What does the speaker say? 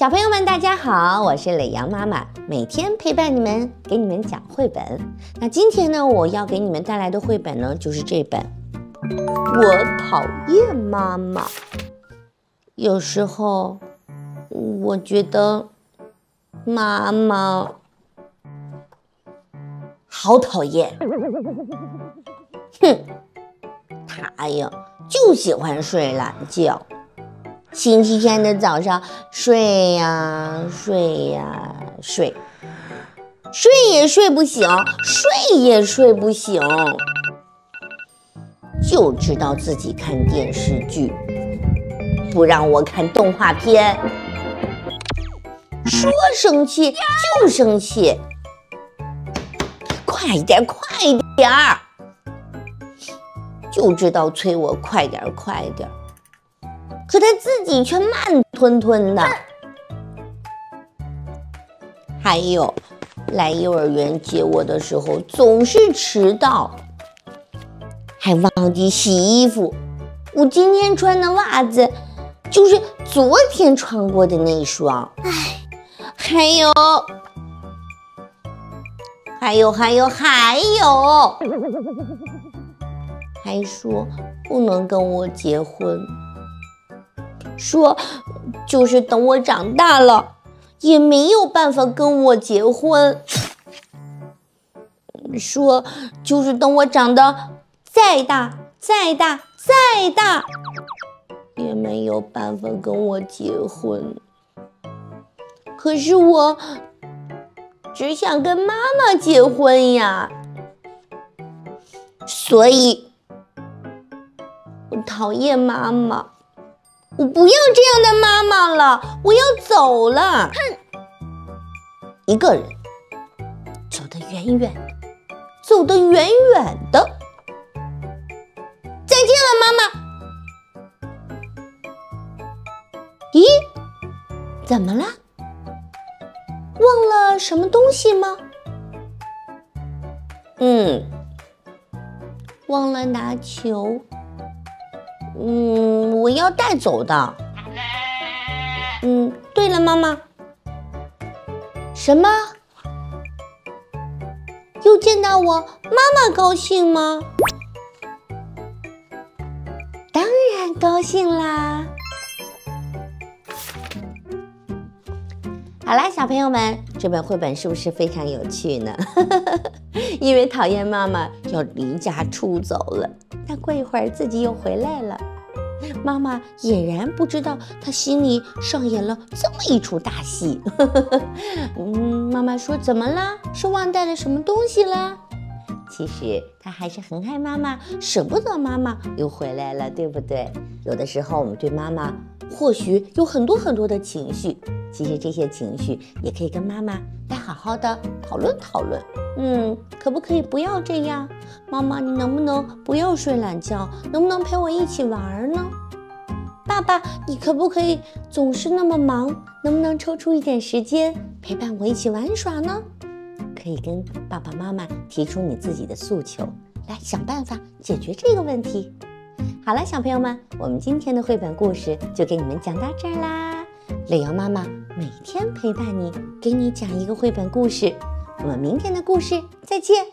小朋友们，大家好，我是磊阳妈妈，每天陪伴你们，给你们讲绘本。那今天呢，我要给你们带来的绘本呢，就是这本《我讨厌妈妈》。有时候，我觉得妈妈好讨厌。哼，她呀，就喜欢睡懒觉。星期天的早上，睡呀睡呀睡，睡也睡不醒，睡也睡不醒，就知道自己看电视剧，不让我看动画片，说生气就生气，快点快点，就知道催我快点快点。可他自己却慢吞吞的，还有来幼儿园接我的时候总是迟到，还忘记洗衣服。我今天穿的袜子就是昨天穿过的那双。唉，还有，还有，还有，还有，还说不能跟我结婚。说，就是等我长大了，也没有办法跟我结婚。说，就是等我长得再大、再大、再大，也没有办法跟我结婚。可是我只想跟妈妈结婚呀，所以我讨厌妈妈。我不要这样的妈妈了，我要走了。哼，一个人走得远远的，走得远远的。再见了，妈妈。咦，怎么了？忘了什么东西吗？嗯，忘了拿球。嗯，我要带走的。嗯，对了，妈妈，什么？又见到我，妈妈高兴吗？当然高兴啦！好啦，小朋友们，这本绘本是不是非常有趣呢？因为讨厌妈妈要离家出走了，但过一会儿自己又回来了。妈妈俨然不知道，她心里上演了这么一出大戏。嗯，妈妈说：“怎么了？是忘带了什么东西了？”其实她还是很爱妈妈，舍不得妈妈又回来了，对不对？有的时候我们对妈妈或许有很多很多的情绪，其实这些情绪也可以跟妈妈来好好的讨论讨论。嗯，可不可以不要这样？妈妈，你能不能不要睡懒觉？能不能陪我一起玩呢？爸爸，你可不可以总是那么忙？能不能抽出一点时间陪伴我一起玩耍呢？可以跟爸爸妈妈提出你自己的诉求，来想办法解决这个问题。好了，小朋友们，我们今天的绘本故事就给你们讲到这儿啦。磊瑶妈妈每天陪伴你，给你讲一个绘本故事。我们明天的故事再见。